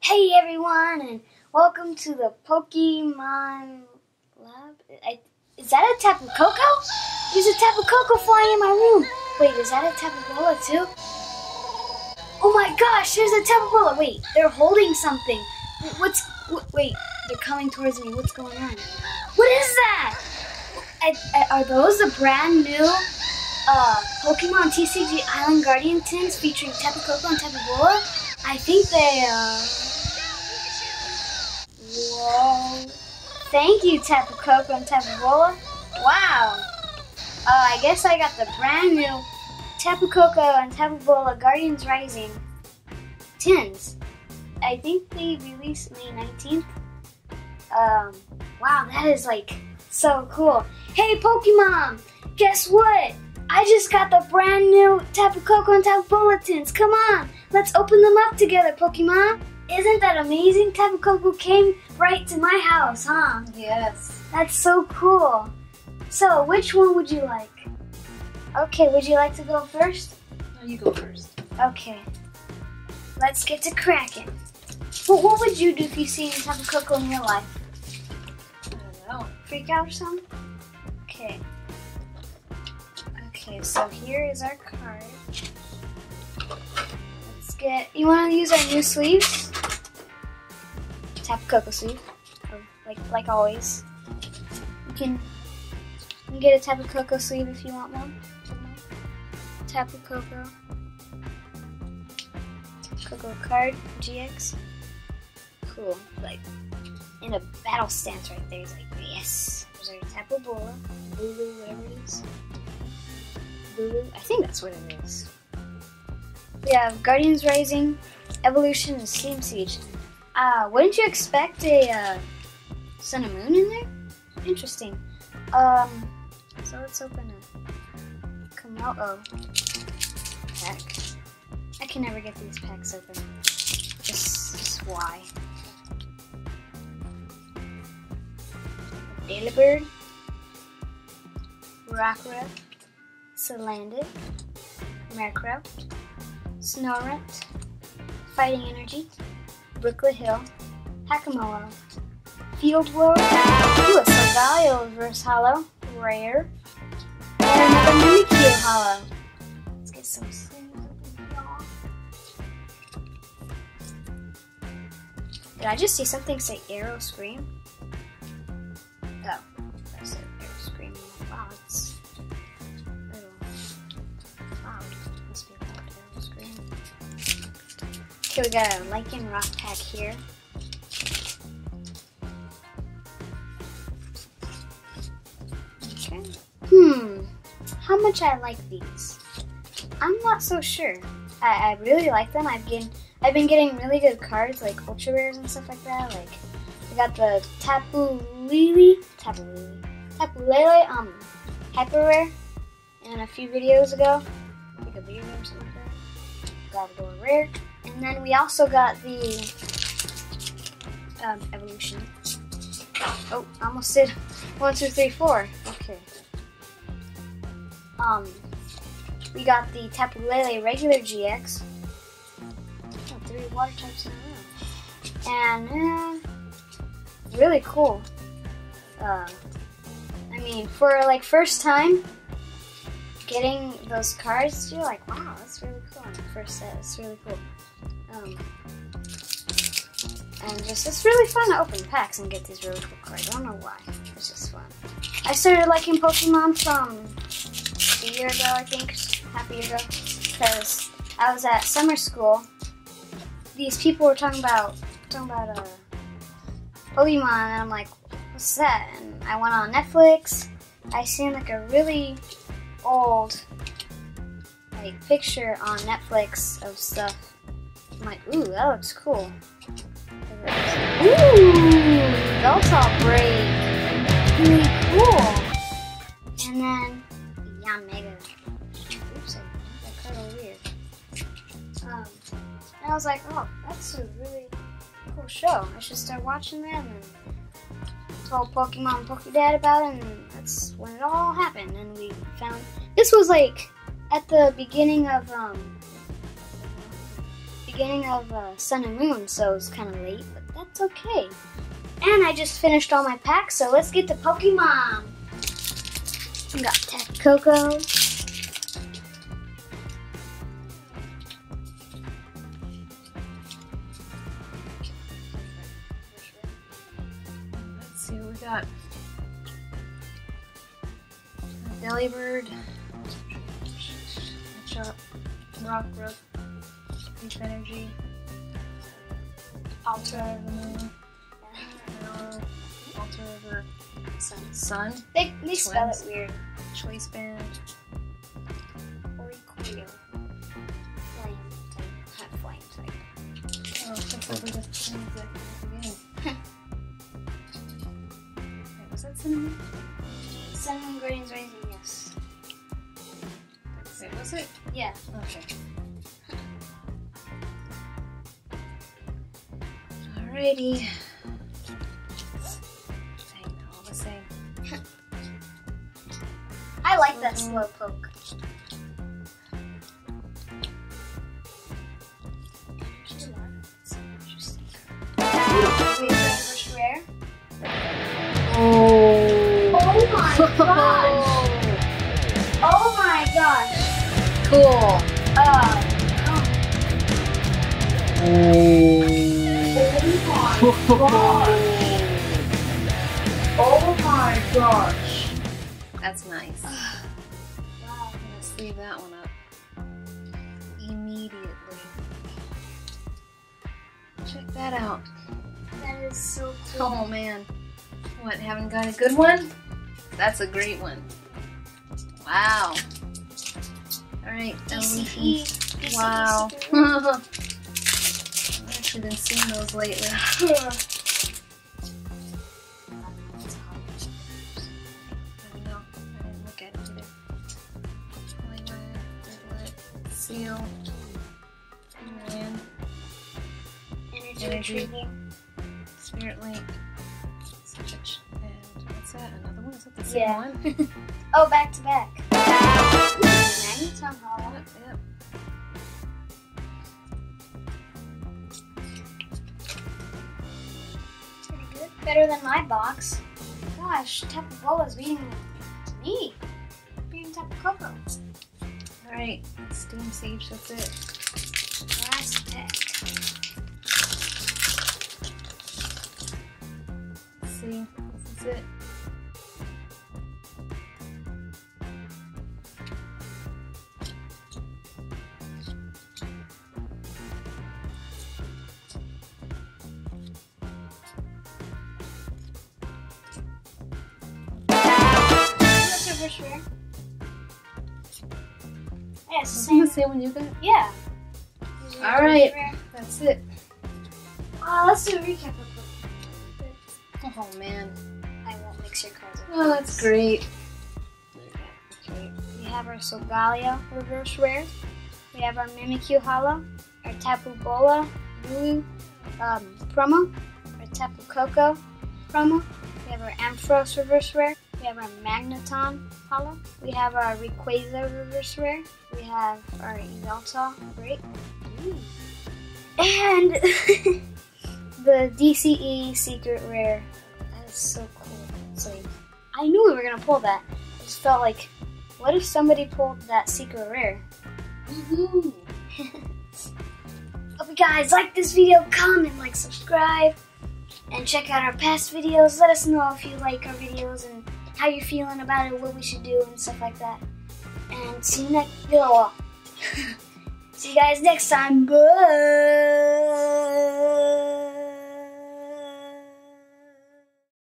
hey everyone, and welcome to the Pokemon Lab. I, is that a Tapu Koko? There's a Tapu Koko flying in my room. Wait, is that a Tapu Bulu too? Oh my gosh, there's a Tapu Bulu. Wait, they're holding something. What's, wait, they're coming towards me. What's going on? What is that? Are those the brand new uh, Pokemon TCG Island Guardian tins featuring Tapu Koko and Tapu Bulu? I think they are. Whoa. Thank you, Tapu Koko and Tapu Bulu. Wow. Uh, I guess I got the brand new Tapu Koko and Tapu Bulu Guardians Rising tins. I think they released May 19th. Um, wow, that is like so cool. Hey, Pokemon! Guess what? I just got the brand new Tapu Koko and Tapu Bulu tins. Come on, let's open them up together, Pokemon. Isn't that amazing? Tapu Koko came right to my house, huh? Yes. That's so cool. So, which one would you like? Okay, would you like to go first? No, you go first. Okay. Let's get to cracking. Well, what would you do if you see Tapu Koko in real life? I. Freak out something? Okay. Okay, so here is our card. Let's get. You want to use our new sleeves? Tapu Koko sleeve, Oh, like like always. You can, you can get a Tapu Koko sleeve if you want one. Tapu Koko. Coco card GX. Cool. Like in a battle stance right there. He's like, yes. There's our Tapu Bulu. Lulu, whatever it is. Lulu. I think that's what it is. We have Guardians Rising, Evolution, and Steam Siege. Uh, wouldn't you expect a uh, Sun and Moon in there? Interesting. Um, so let's open a Kommo-o pack. I can never get these packs open. Just, just why? Delibird, Rockruff, Salandit, Murkrow, Snorunt, Fighting Energy, Brooklet Hill, Hakamo-o, Field War, ooh, a Solgaleo Reverse Holo, Rare, and another Mimikyu Holo. Let's get some. Did I just see something say Arrow Scream? Okay, we got a Lycanroc Pack here. Okay. Hmm. How much I like these? I'm not so sure. I, I really like them. I've been I've been getting really good cards like ultra rares and stuff like that. Like I got the Tapu Lily, Tapu Lily, Tapu Lele, um, hyper rare, and a few videos ago, like a video or something like that. Got a rare, and then we also got the um, evolution. Oh, almost did one, two, three, four. Okay. Um, we got the Tapu Lele regular GX. Three water types in a row. And uh, really cool. Uh, I mean, for like first time getting those cards, you're like, wow, that's really cool. On the first set, it's really cool. Um, and just it's really fun to open packs and get these really cool cards. I don't know why. It's just fun. I started liking Pokemon from a year ago, I think, half a year ago, because I was at summer school. These people were talking about talking about uh, Pokemon, and I'm like, what's that? And I went on Netflix. I seen like a really old like picture on Netflix of stuff. I'm like, ooh, that looks cool. Ooh, Yveltal break. Really cool. And then yeah, mega. Oops, I that over weird. Um, and I was like, oh, that's a really cool show. I should start watching that. And told Pokemon Pokedad about it, and that's when it all happened. And we found this was like at the beginning of um beginning of uh, Sun and Moon, so it's kind of late, but that's okay. And I just finished all my packs, so let's get to Pokemon. We got Tapu Koko. Delibird, Chop, Rockruff, Leaf Energy, Ultra Ultra the Moon, Power, Ultra Sun. Sun, They, they spell it weird. Choice Band, Oricorio. Flame type. Not flame type. Oh, that's like the things that again. Wait, was that? Cinnamon Was it? Yeah. Okay. Alrighty. All the same. I like that slow poke. Cool. Uh, oh my gosh! That's nice. Wow. Let's leave that one up. Immediately. Check that out. That is so cool. Oh man. What, haven't got a good one? That's a great one. Wow. Alright, um, evolution. Wow. I've actually been seeing those lately. I don't know. I didn't look at it either. Poliwag, Diglett, Seal, Land, Energy Energy. retrieval. Spirit Link, Switch, and what's that? Another one? Is that the same Yeah. one? Oh, back to back. Better than my box. Gosh, Tapu Bulu's beating me. Beating Tapu Koko. Alright, Steam Siege, that's it. Last pack. Let's see, this is it. First rare? Yeah, it's the same. the same one you got? Yeah. This is your All right. That's it. Oh, let's do a recap. Oh man. I won't mix your cards. up. Oh, that's great. Okay, we have our Solgaleo reverse rare. We have our Mimikyu Holo, our Tapu Bulu Blue um, promo, our Tapu Koko promo. We have our Ampharos reverse rare. We have our Magneton Holo. We have our Rayquaza reverse rare. We have our Yveltal Great. And the DCE secret rare. That is so cool. It's like, I knew we were gonna pull that. It just felt like, what if somebody pulled that secret rare? Hope you guys like this video, comment, like, subscribe, and check out our past videos. Let us know if you like our videos and how you're feeling about it, what we should do, and stuff like that. And see you next. video. see you guys next time. Bye.